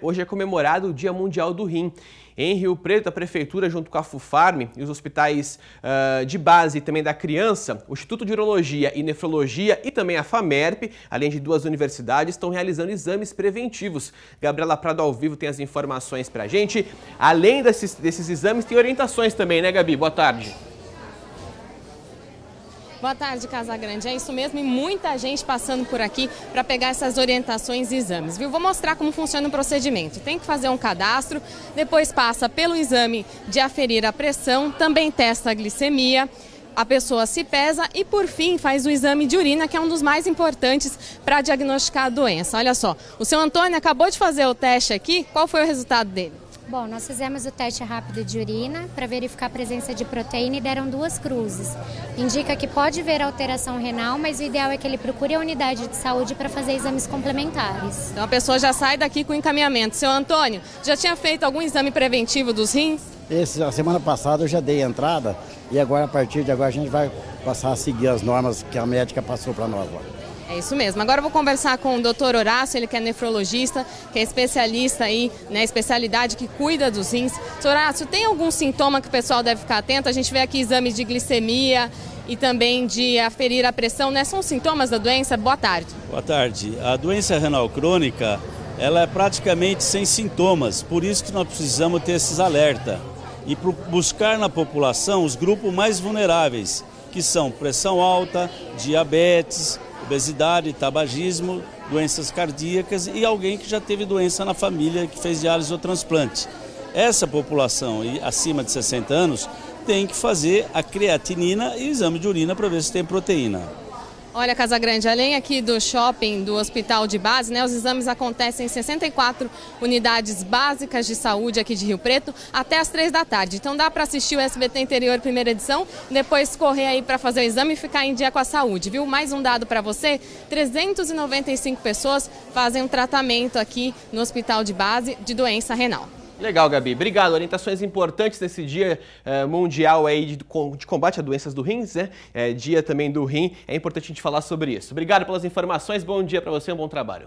Hoje é comemorado o Dia Mundial do Rim. Em Rio Preto, a Prefeitura, junto com a FUFARM e os hospitais uh, de base também da criança, o Instituto de Urologia e Nefrologia e também a FAMERP, além de duas universidades, estão realizando exames preventivos. Gabriela Prado ao vivo tem as informações para a gente. Além desses, desses exames, tem orientações também, né, Gabi? Boa tarde. Boa tarde, Casa Grande. É isso mesmo e muita gente passando por aqui para pegar essas orientações e exames, viu? Vou mostrar como funciona o procedimento. Tem que fazer um cadastro, depois passa pelo exame de aferir a pressão, também testa a glicemia, a pessoa se pesa e, por fim, faz o exame de urina, que é um dos mais importantes para diagnosticar a doença. Olha só, o seu Antônio acabou de fazer o teste aqui, qual foi o resultado dele? Bom, nós fizemos o teste rápido de urina para verificar a presença de proteína e deram duas cruzes. Indica que pode ver alteração renal, mas o ideal é que ele procure a unidade de saúde para fazer exames complementares. Então a pessoa já sai daqui com encaminhamento. Seu Antônio, já tinha feito algum exame preventivo dos rins? Esse, a semana passada eu já dei entrada e agora a partir de agora a gente vai passar a seguir as normas que a médica passou para nós. Agora. É isso mesmo. Agora eu vou conversar com o doutor Horácio, ele que é nefrologista, que é especialista aí, né, especialidade que cuida dos rins. Doutor Horácio, tem algum sintoma que o pessoal deve ficar atento? A gente vê aqui exames de glicemia e também de aferir a pressão, né? São sintomas da doença? Boa tarde. Boa tarde. A doença renal crônica, ela é praticamente sem sintomas, por isso que nós precisamos ter esses alertas e buscar na população os grupos mais vulneráveis, que são pressão alta, diabetes, obesidade, tabagismo, doenças cardíacas e alguém que já teve doença na família que fez diálise ou transplante. Essa população acima de 60 anos tem que fazer a creatinina e exame de urina para ver se tem proteína. Olha, Casa Grande, além aqui do shopping do hospital de base, né, os exames acontecem em 64 unidades básicas de saúde aqui de Rio Preto até as 3 da tarde. Então dá para assistir o SBT Interior primeira edição, depois correr aí para fazer o exame e ficar em dia com a saúde, viu? Mais um dado para você, 395 pessoas fazem um tratamento aqui no hospital de base de doença renal. Legal, Gabi. Obrigado. Orientações importantes nesse dia uh, mundial aí de, de, combate a doenças do rins, né? É, dia também do rim. É importante a gente falar sobre isso. Obrigado pelas informações. Bom dia para você, um bom trabalho.